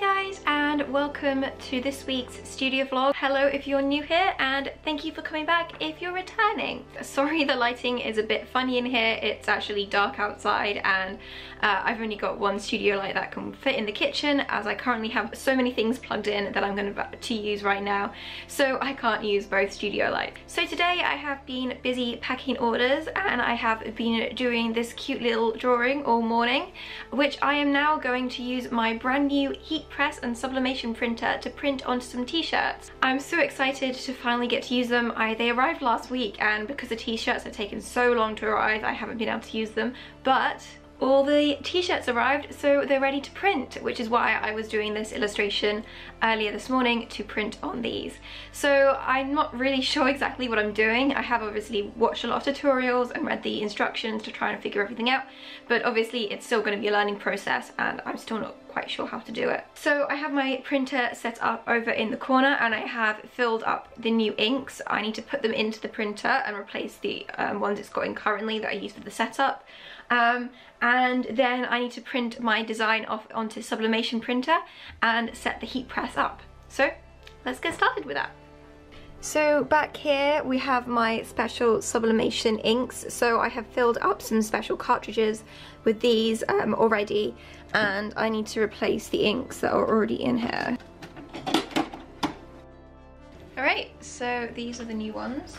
guys and welcome to this week's studio vlog. Hello if you're new here and thank you for coming back if you're returning. Sorry the lighting is a bit funny in here, it's actually dark outside and uh, I've only got one studio light that can fit in the kitchen as I currently have so many things plugged in that I'm going to use right now so I can't use both studio lights. So today I have been busy packing orders and I have been doing this cute little drawing all morning which I am now going to use my brand new heat press and sublimation printer to print onto some t-shirts. I'm so excited to finally get to use them. I, they arrived last week and because the t-shirts have taken so long to arrive I haven't been able to use them but all the t-shirts arrived so they're ready to print which is why I was doing this illustration earlier this morning to print on these so I'm not really sure exactly what I'm doing I have obviously watched a lot of tutorials and read the instructions to try and figure everything out but obviously it's still going to be a learning process and I'm still not quite sure how to do it so I have my printer set up over in the corner and I have filled up the new inks I need to put them into the printer and replace the um, ones it's got in currently that I use for the setup um, and then I need to print my design off onto sublimation printer and set the heat press up. So let's get started with that. So back here we have my special sublimation inks. So I have filled up some special cartridges with these um, already and I need to replace the inks that are already in here. Alright, so these are the new ones.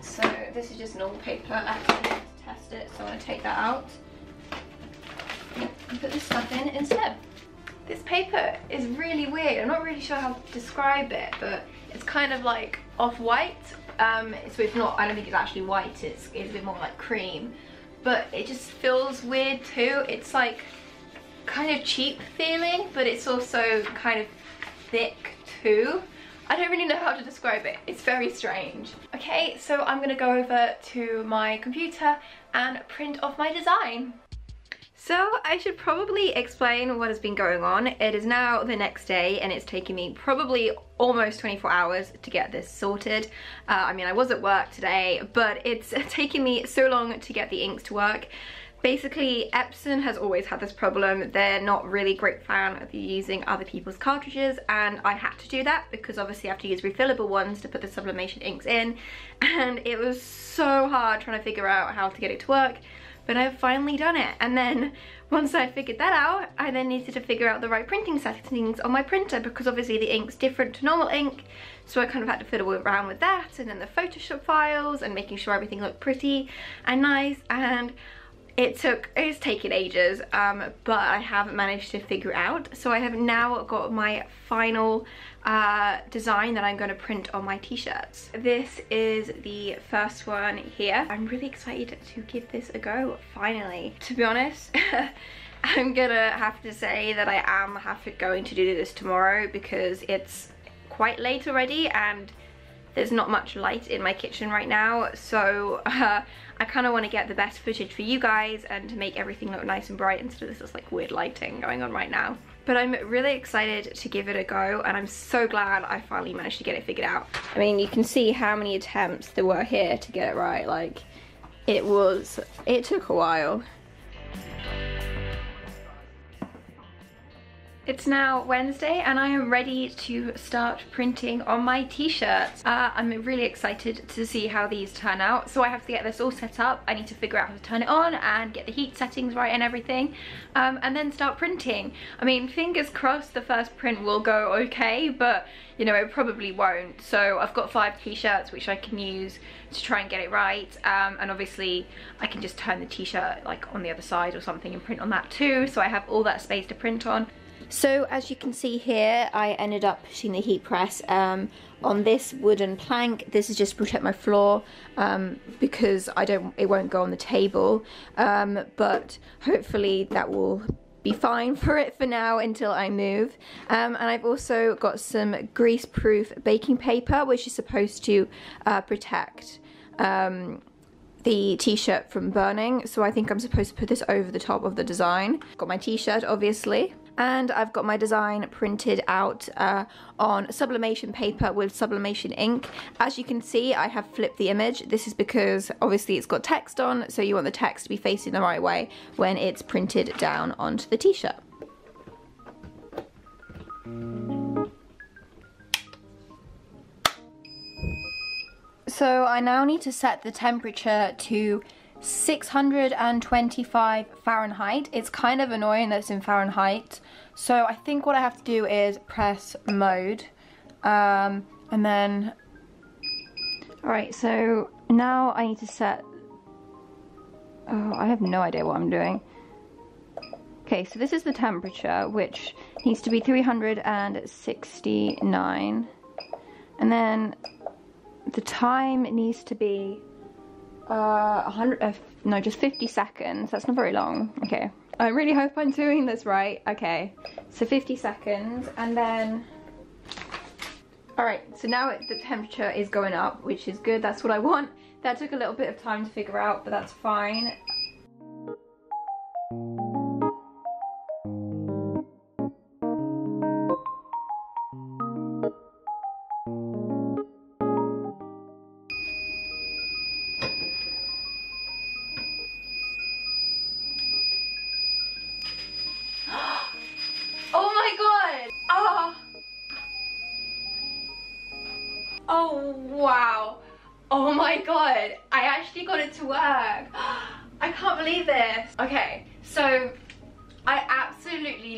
So this is just normal paper. I Actually, to test it, so I'm going to take that out and put this stuff in instead. This paper is really weird. I'm not really sure how to describe it, but it's kind of like off-white. Um, so it's not, I don't think it's actually white, it's, it's a bit more like cream. But it just feels weird too. It's like kind of cheap feeling, but it's also kind of thick too. I don't really know how to describe it. It's very strange. Okay, so I'm gonna go over to my computer and print off my design. So I should probably explain what has been going on. It is now the next day and it's taken me probably almost 24 hours to get this sorted. Uh, I mean, I was at work today, but it's taken me so long to get the inks to work. Basically, Epson has always had this problem. They're not really great fan of using other people's cartridges and I had to do that because obviously I have to use refillable ones to put the sublimation inks in and it was so hard trying to figure out how to get it to work but I've finally done it. And then once I figured that out, I then needed to figure out the right printing settings on my printer because obviously the ink's different to normal ink. So I kind of had to fiddle around with that and then the Photoshop files and making sure everything looked pretty and nice. And it took, it's taken ages, um, but I have managed to figure it out. So I have now got my final uh, design that I'm going to print on my t-shirts. This is the first one here. I'm really excited to give this a go, finally. To be honest, I'm gonna have to say that I am to, going to do this tomorrow because it's quite late already and there's not much light in my kitchen right now so uh, I kind of want to get the best footage for you guys and to make everything look nice and bright instead of this like weird lighting going on right now but I'm really excited to give it a go and I'm so glad I finally managed to get it figured out. I mean you can see how many attempts there were here to get it right like it was it took a while It's now Wednesday and I am ready to start printing on my t-shirts. Uh, I'm really excited to see how these turn out. So I have to get this all set up. I need to figure out how to turn it on and get the heat settings right and everything. Um, and then start printing. I mean, fingers crossed the first print will go okay, but you know, it probably won't. So I've got five t-shirts which I can use to try and get it right. Um, and obviously I can just turn the t-shirt like on the other side or something and print on that too. So I have all that space to print on. So as you can see here, I ended up putting the heat press um, on this wooden plank. This is just to protect my floor um, because I don't, it won't go on the table. Um, but hopefully that will be fine for it for now until I move. Um, and I've also got some grease-proof baking paper, which is supposed to uh, protect um, the t-shirt from burning so I think I'm supposed to put this over the top of the design. Got my t-shirt obviously and I've got my design printed out uh, on sublimation paper with sublimation ink. As you can see I have flipped the image. This is because obviously it's got text on so you want the text to be facing the right way when it's printed down onto the t-shirt. So I now need to set the temperature to 625 Fahrenheit. It's kind of annoying that it's in Fahrenheit. So I think what I have to do is press mode. Um, and then, all right, so now I need to set, oh, I have no idea what I'm doing. Okay, so this is the temperature, which needs to be 369. And then the time needs to be uh, 100, uh, no, just 50 seconds. That's not very long. Okay. I really hope I'm doing this right. Okay, so 50 seconds and then, all right, so now it, the temperature is going up, which is good. That's what I want. That took a little bit of time to figure out, but that's fine.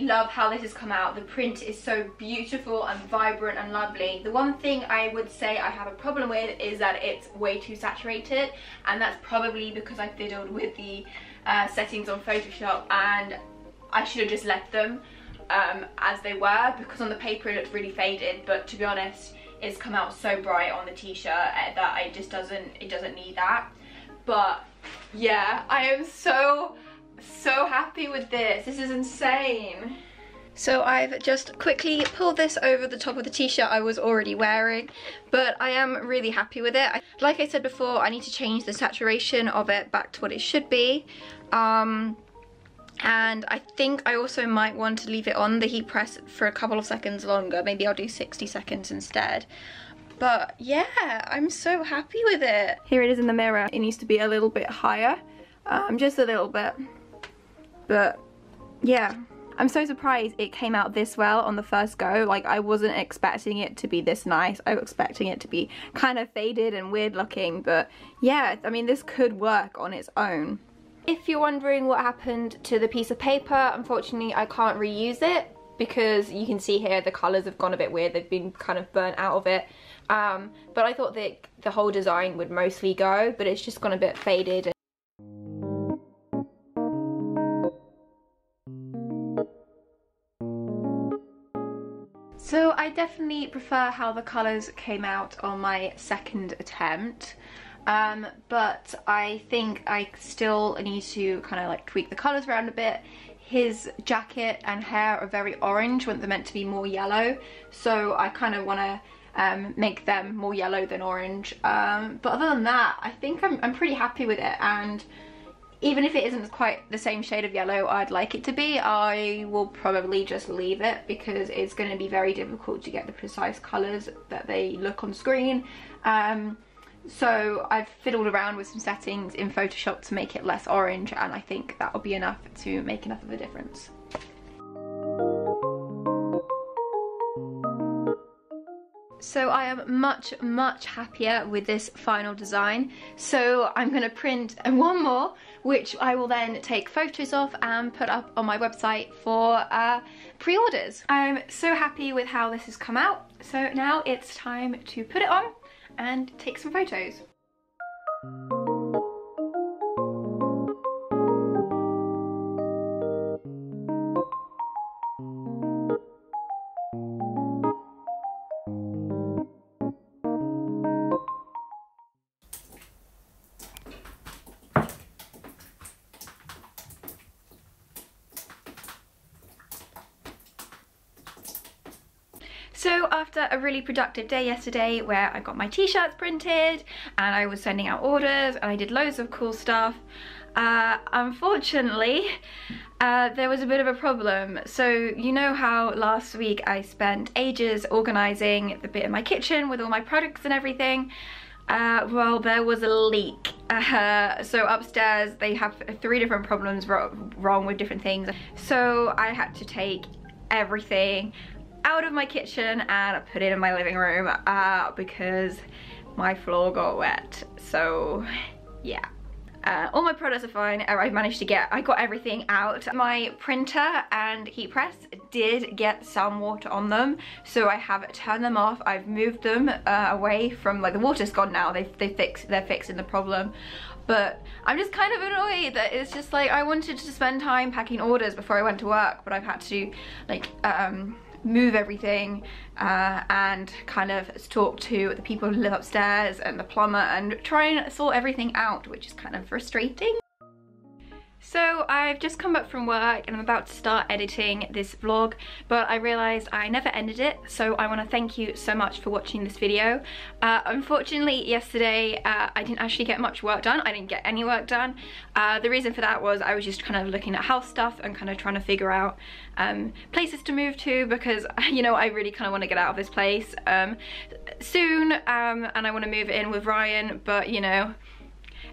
Love how this has come out. The print is so beautiful and vibrant and lovely. The one thing I would say I have a problem with is that it's way too saturated and that's probably because I fiddled with the uh, settings on Photoshop and I should have just left them um, as they were because on the paper it looked really faded but to be honest it's come out so bright on the t-shirt eh, that it just doesn't it doesn't need that but yeah I am so so happy with this this is insane so I've just quickly pulled this over the top of the t-shirt I was already wearing, but I am really happy with it. Like I said before, I need to change the saturation of it back to what it should be. Um, and I think I also might want to leave it on the heat press for a couple of seconds longer. Maybe I'll do 60 seconds instead. But yeah, I'm so happy with it. Here it is in the mirror. It needs to be a little bit higher, um, just a little bit. But yeah, I'm so surprised it came out this well on the first go. Like I wasn't expecting it to be this nice. I was expecting it to be kind of faded and weird looking. But yeah, I mean this could work on its own. If you're wondering what happened to the piece of paper, unfortunately I can't reuse it because you can see here the colours have gone a bit weird, they've been kind of burnt out of it. Um, but I thought that the whole design would mostly go, but it's just gone a bit faded. I definitely prefer how the colours came out on my second attempt. Um, but I think I still need to kind of like tweak the colours around a bit. His jacket and hair are very orange when they're meant to be more yellow. So I kind of want to um, make them more yellow than orange. Um, but other than that, I think I'm, I'm pretty happy with it. And even if it isn't quite the same shade of yellow I'd like it to be, I will probably just leave it because it's going to be very difficult to get the precise colours that they look on screen. Um, so I've fiddled around with some settings in Photoshop to make it less orange and I think that will be enough to make enough of a difference. So I am much, much happier with this final design. So I'm gonna print one more, which I will then take photos of and put up on my website for uh, pre-orders. I'm so happy with how this has come out. So now it's time to put it on and take some photos. After a really productive day yesterday where I got my t-shirts printed and I was sending out orders and I did loads of cool stuff, uh, unfortunately, uh, there was a bit of a problem. So you know how last week I spent ages organising the bit in my kitchen with all my products and everything? Uh, well, there was a leak. Uh, so upstairs they have three different problems wrong with different things. So I had to take everything out of my kitchen and put it in my living room uh, because my floor got wet. So yeah. Uh, all my products are fine. I managed to get, I got everything out. My printer and heat press did get some water on them. So I have turned them off. I've moved them uh, away from, like the water's gone now. They, they fixed, they're fixing the problem. But I'm just kind of annoyed that it's just like, I wanted to spend time packing orders before I went to work, but I've had to like, um, move everything uh, and kind of talk to the people who live upstairs and the plumber and try and sort everything out, which is kind of frustrating. So I've just come back from work and I'm about to start editing this vlog, but I realized I never ended it, so I want to thank you so much for watching this video. Uh, unfortunately, yesterday uh, I didn't actually get much work done. I didn't get any work done. Uh, the reason for that was I was just kind of looking at house stuff and kind of trying to figure out um, places to move to because, you know, I really kind of want to get out of this place um, soon um, and I want to move in with Ryan, but, you know,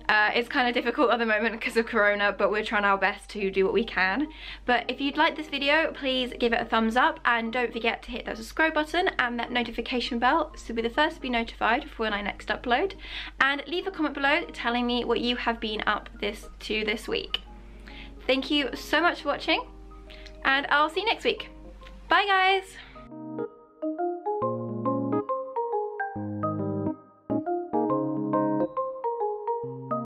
uh, it's kind of difficult at the moment because of Corona, but we're trying our best to do what we can. But if you'd like this video, please give it a thumbs up and don't forget to hit that subscribe button and that notification bell to be the first to be notified for when I next upload. And leave a comment below telling me what you have been up this to this week. Thank you so much for watching and I'll see you next week. Bye guys!